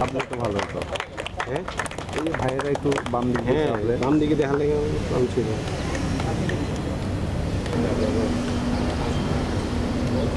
আপনি তো ভালো হতো হ্যাঁ এই ভাইয়েরা একটু বাম দিকে হ্যাঁ চাপলে। বাম দিকে দেখালে কম ছিল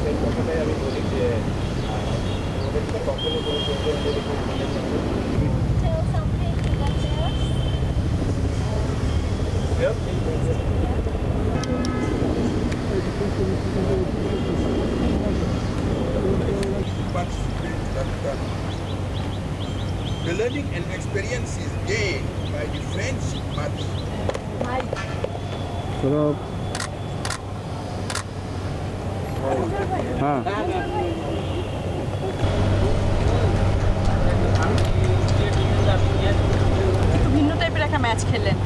সেই কথাটাই আমি বলি যে আহ, ওদেরকে কখনো কোনো প্রোগ্রাম যদি the learning and experience gained by the but Sourav হ্যাঁ একটু ভিন্ন টাইপের একটা ম্যাচ খেললেন।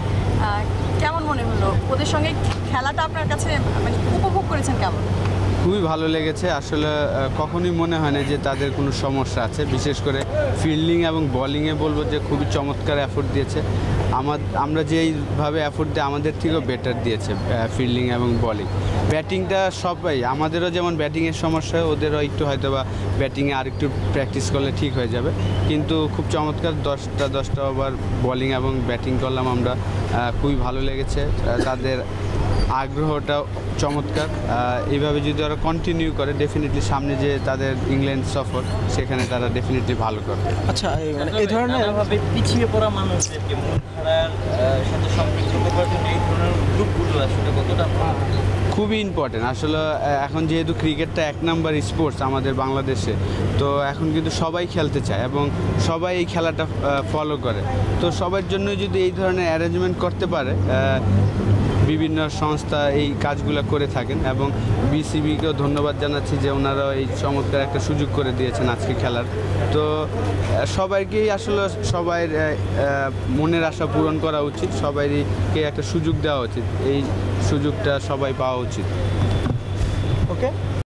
কেমন মনে হলো? ওদের সঙ্গে খেলাটা আপনার কাছে মানে উপভোগ করেছেন কেমন? খুবই ভালো লেগেছে। আসলে কখনোই মনে হয় না যে তাদের কোনো সমস্যা আছে। বিশেষ করে ফিল্ডিং এবং বলিংয়ে বলব যে খুবই চমৎকার অ্যাফোর্ট দিয়েছে। আমার, আমরা যেইভাবে অ্যাফোর্ট দিই, আমাদের থেকেও বেটার দিয়েছে ফিল্ডিং এবং বলিং ব্যাটিংটা সবাই, আমাদেরও যেমন ব্যাটিংয়ের সমস্যা ওদেরও একটু হয়তো বা ব্যাটিংয়ে আর একটু প্র্যাকটিস করলে ঠিক হয়ে যাবে। কিন্তু খুব চমৎকার দশটা দশটা ওভার বলিং এবং ব্যাটিং করলাম আমরা। খুবই ভালো লেগেছে। তাদের আগ্রহটা চমৎকার। এইভাবে যদি ওরা কন্টিনিউ করে ডেফিনেটলি সামনে যে তাদের ইংল্যান্ড সফর সেখানে তারা ডেফিনেটলি ভালো করবে। আচ্ছা এই মানে এই ধরনের পিছিয়ে পড়া মানুষদেরকে মূল সাথে সম্পৃক্ত করার জন্য এই ধরনের গ্রুপগুলো আসলে কতটা খুবই ইম্পর্টেন্ট আসলে এখন যেহেতু ক্রিকেটটা এক নাম্বার স্পোর্টস আমাদের বাংলাদেশে তো এখন কিন্তু সবাই খেলতে চায় এবং সবাই এই খেলাটা ফলো করে। তো সবার জন্য যদি এই ধরনের অ্যারেঞ্জমেন্ট করতে পারে বিভিন্ন সংস্থা এই কাজগুলো করে থাকেন এবং বিসিবিকেও ধন্যবাদ জানাচ্ছি যে ওনারা এই চমৎকার একটা সুযোগ করে দিয়েছেন আজকে খেলার। তো সবাইকেই আসলে সবাই মনের আশা পূরণ করা উচিত, সবাইকে একটা সুযোগ দেওয়া উচিত, এই সুযোগটা সবাই পাওয়া উচিত। ওকে